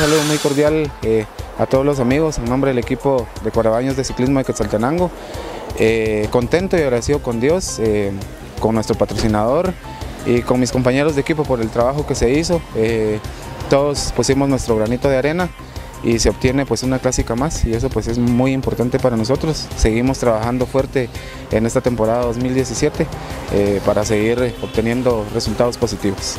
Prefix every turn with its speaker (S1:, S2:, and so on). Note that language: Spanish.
S1: saludo muy cordial eh, a todos los amigos en nombre del equipo de Cuarabaños de Ciclismo de Quetzaltenango. Eh, contento y agradecido con Dios, eh, con nuestro patrocinador y con mis compañeros de equipo por el trabajo que se hizo. Eh, todos pusimos nuestro granito de arena y se obtiene pues una clásica más y eso pues es muy importante para nosotros. Seguimos trabajando fuerte en esta temporada 2017 eh, para seguir obteniendo resultados positivos.